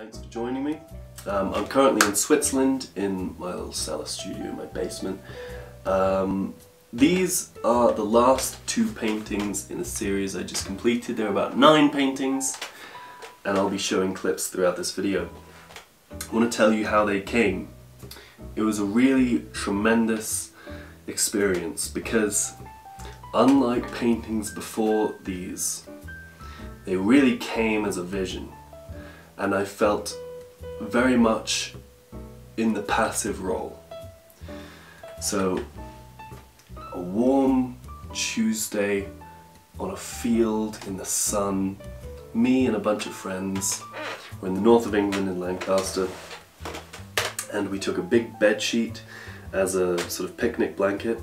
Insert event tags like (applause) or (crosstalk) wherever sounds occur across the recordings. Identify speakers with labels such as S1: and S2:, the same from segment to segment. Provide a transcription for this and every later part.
S1: thanks for joining me. Um, I'm currently in Switzerland in my little cellar studio in my basement. Um, these are the last two paintings in a series I just completed. There are about nine paintings and I'll be showing clips throughout this video. I want to tell you how they came. It was a really tremendous experience because unlike paintings before these, they really came as a vision and I felt very much in the passive role. So, a warm Tuesday on a field in the sun, me and a bunch of friends were in the north of England in Lancaster and we took a big bed sheet as a sort of picnic blanket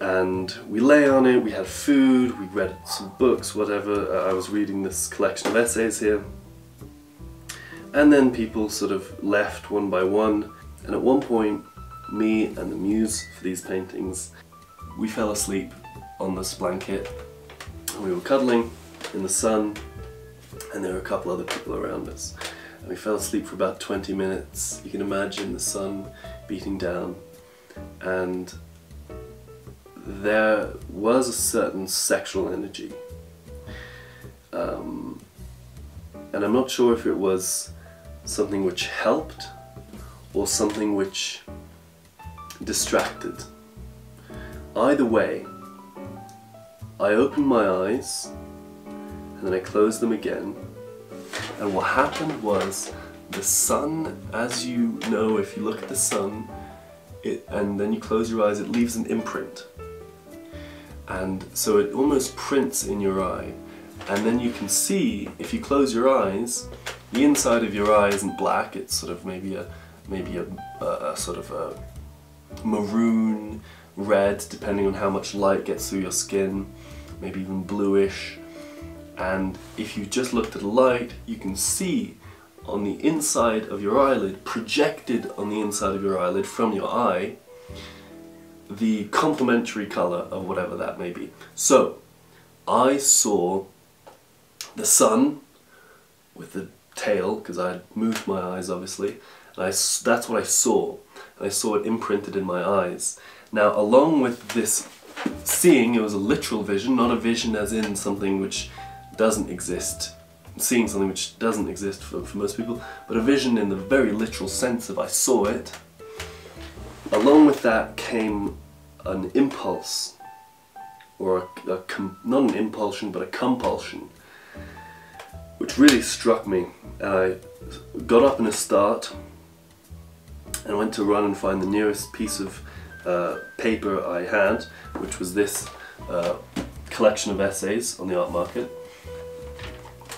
S1: and we lay on it, we had food, we read some books, whatever. I was reading this collection of essays here and then people sort of left one by one. And at one point, me and the muse for these paintings, we fell asleep on this blanket. And we were cuddling in the sun, and there were a couple other people around us. And we fell asleep for about 20 minutes. You can imagine the sun beating down. And there was a certain sexual energy. Um, and I'm not sure if it was something which helped or something which distracted. Either way, I opened my eyes and then I closed them again and what happened was the sun, as you know if you look at the sun it, and then you close your eyes, it leaves an imprint. And so it almost prints in your eye and then you can see, if you close your eyes, the inside of your eye isn't black, it's sort of maybe a maybe a, a, a sort of a maroon red depending on how much light gets through your skin, maybe even bluish. And if you just looked at the light, you can see on the inside of your eyelid, projected on the inside of your eyelid from your eye, the complementary colour of whatever that may be. So, I saw the sun with the tail because I had moved my eyes obviously. And I, that's what I saw. I saw it imprinted in my eyes. Now along with this seeing it was a literal vision not a vision as in something which doesn't exist seeing something which doesn't exist for, for most people but a vision in the very literal sense of I saw it. Along with that came an impulse or a, a not an impulsion but a compulsion which really struck me. I got up in a start and went to run and find the nearest piece of uh, paper I had, which was this uh, collection of essays on the art market.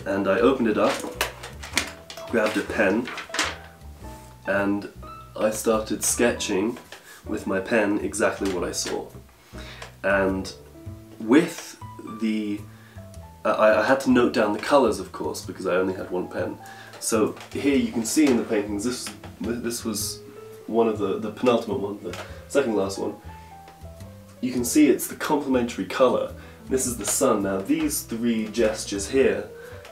S1: And I opened it up, grabbed a pen, and I started sketching with my pen exactly what I saw. And with the I, I, had to note down the colours of course because I only had one pen. So here you can see in the paintings, this, this was one of the, the penultimate one, the second last one. You can see it's the complementary colour. This is the sun. Now these three gestures here,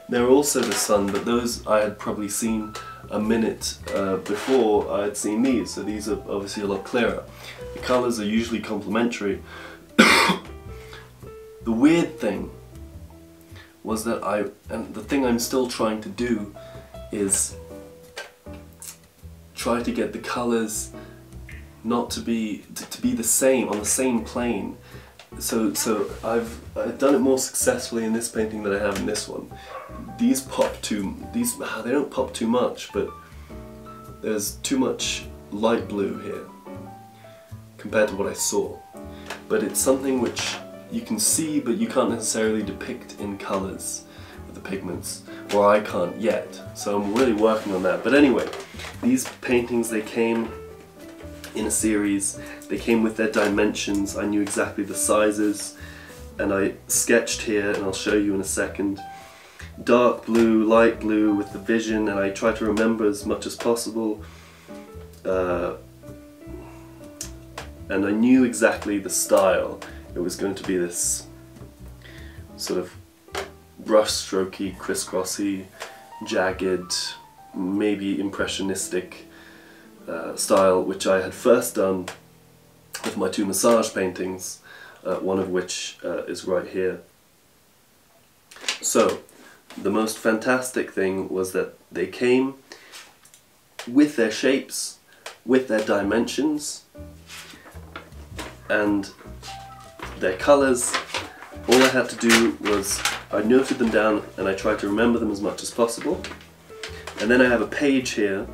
S1: they're also the sun, but those I had probably seen a minute uh, before I had seen these, so these are obviously a lot clearer. The colours are usually complementary. (coughs) the weird thing was that I, and the thing I'm still trying to do is try to get the colours not to be, to, to, be the same, on the same plane. So, so I've, I've done it more successfully in this painting than I have in this one. These pop too, these, ah, they don't pop too much, but there's too much light blue here compared to what I saw. But it's something which you can see but you can't necessarily depict in colours with the pigments. Or I can't yet so I'm really working on that. But anyway these paintings they came in a series. They came with their dimensions. I knew exactly the sizes. And I sketched here and I'll show you in a second. Dark blue, light blue with the vision and I try to remember as much as possible. Uh, and I knew exactly the style it was going to be this sort of brush strokey, crisscrossy, jagged, maybe impressionistic uh, style, which I had first done with my two massage paintings, uh, one of which uh, is right here. So, the most fantastic thing was that they came with their shapes, with their dimensions, and their colours. All I had to do was I noted them down and I tried to remember them as much as possible. And then I have a page here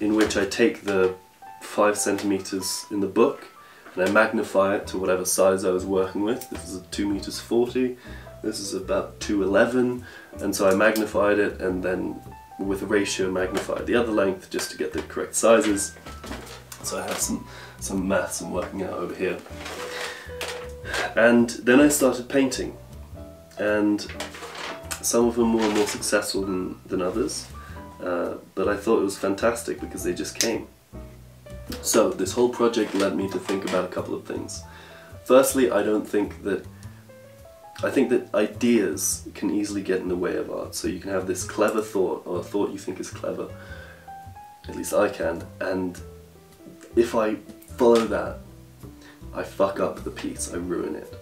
S1: in which I take the 5 centimeters in the book and I magnify it to whatever size I was working with. This is a 2 meters 40, this is about 211 and so I magnified it and then with a ratio magnified the other length just to get the correct sizes. So I have some, some maths I'm working out over here. And then I started painting and some of them were more successful than, than others. Uh, but I thought it was fantastic because they just came. So this whole project led me to think about a couple of things. Firstly, I don't think that I think that ideas can easily get in the way of art. So you can have this clever thought or a thought you think is clever, at least I can, and if I follow that, I fuck up the piece, I ruin it.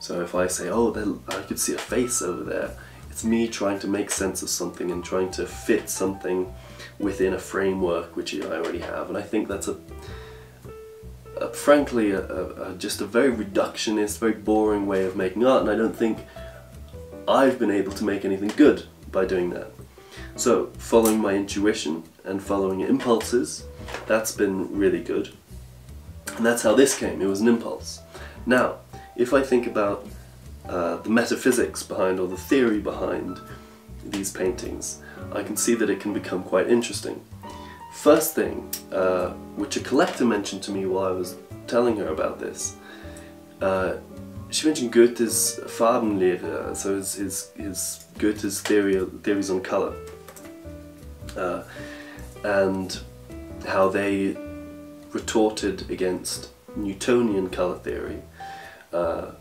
S1: So if I say, oh, I could see a face over there, it's me trying to make sense of something and trying to fit something within a framework which I already have. And I think that's a, a frankly, a, a, just a very reductionist, very boring way of making art. And I don't think I've been able to make anything good by doing that. So following my intuition and following impulses, that's been really good. And that's how this came, it was an impulse. Now, if I think about uh, the metaphysics behind or the theory behind these paintings, I can see that it can become quite interesting. First thing, uh, which a collector mentioned to me while I was telling her about this, uh, she mentioned Goethe's Farbenlehre, so his, his, his Goethe's theory, theories on colour, uh, and how they retorted against Newtonian colour theory. Uh,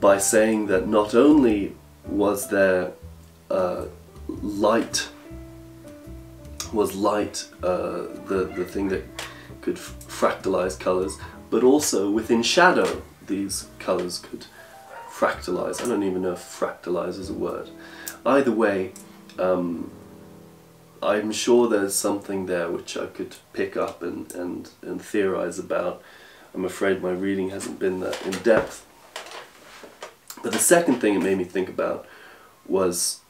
S1: by saying that not only was there uh, light was light uh, the, the thing that could fractalize colors but also within shadow these colors could fractalize. I don't even know if fractalize is a word. Either way um, I'm sure there's something there which I could pick up and, and, and theorize about. I'm afraid my reading hasn't been that in depth but the second thing it made me think about was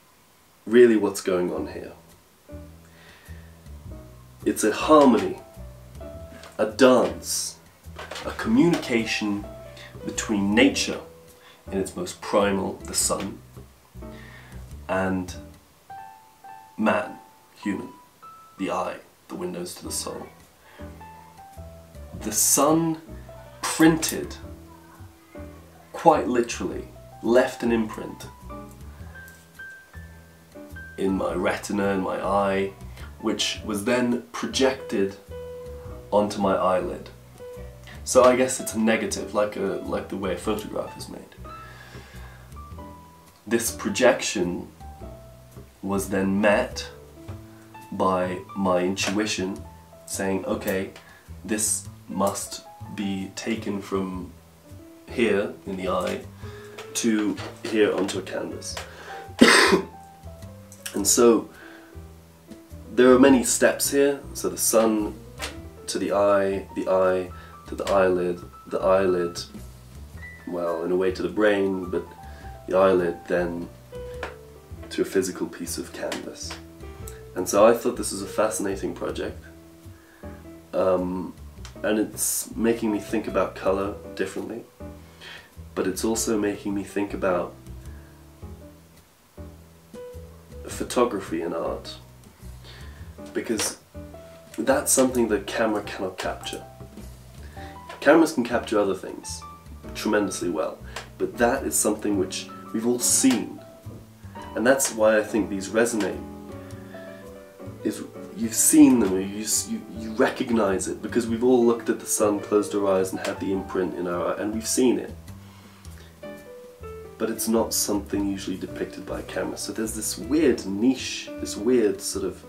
S1: really what's going on here. It's a harmony, a dance, a communication between nature in its most primal, the sun, and man, human, the eye, the windows to the soul. The sun printed, quite literally, left an imprint in my retina, in my eye, which was then projected onto my eyelid. So I guess it's a negative, like, a, like the way a photograph is made. This projection was then met by my intuition saying, okay, this must be taken from here in the eye to here onto a canvas. (coughs) and so there are many steps here. So the sun to the eye, the eye to the eyelid, the eyelid, well, in a way to the brain, but the eyelid then to a physical piece of canvas. And so I thought this was a fascinating project. Um, and it's making me think about colour differently but it's also making me think about photography and art because that's something that camera cannot capture. Cameras can capture other things tremendously well, but that is something which we've all seen. And that's why I think these resonate. Is you've seen them, you, you, you recognize it, because we've all looked at the sun, closed our eyes and had the imprint in our eye, and we've seen it but it's not something usually depicted by a camera. So there's this weird niche, this weird sort of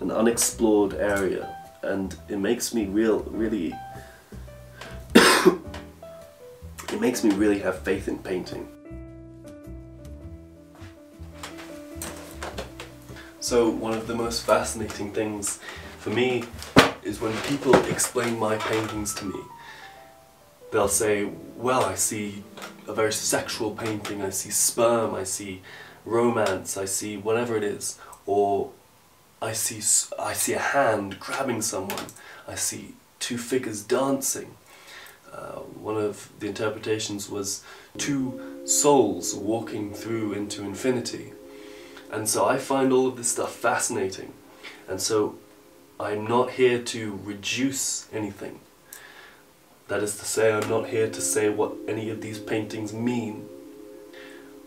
S1: an unexplored area, and it makes me real, really. (coughs) it makes me really have faith in painting. So one of the most fascinating things for me is when people explain my paintings to me. They'll say, well, I see a very sexual painting, I see sperm, I see romance, I see whatever it is, or I see, I see a hand grabbing someone, I see two figures dancing. Uh, one of the interpretations was two souls walking through into infinity. And so I find all of this stuff fascinating. And so I'm not here to reduce anything. That is to say, I'm not here to say what any of these paintings mean.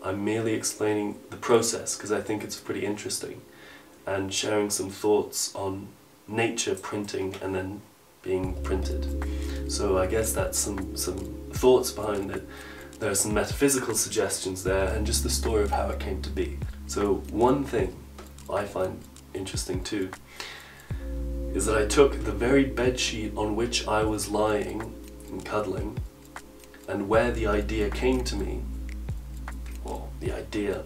S1: I'm merely explaining the process because I think it's pretty interesting and sharing some thoughts on nature printing and then being printed. So I guess that's some, some thoughts behind it. There are some metaphysical suggestions there and just the story of how it came to be. So one thing I find interesting too is that I took the very bed sheet on which I was lying and cuddling and where the idea came to me, or the idea,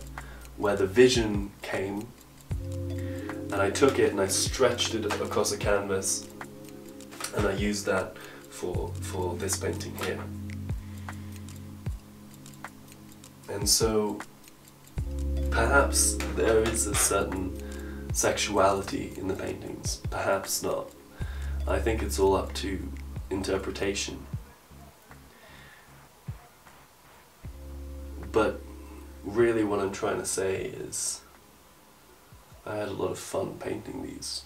S1: where the vision came, and I took it and I stretched it across a canvas and I used that for, for this painting here. And so perhaps there is a certain sexuality in the paintings. Perhaps not. I think it's all up to interpretation. But really what I'm trying to say is I had a lot of fun painting these.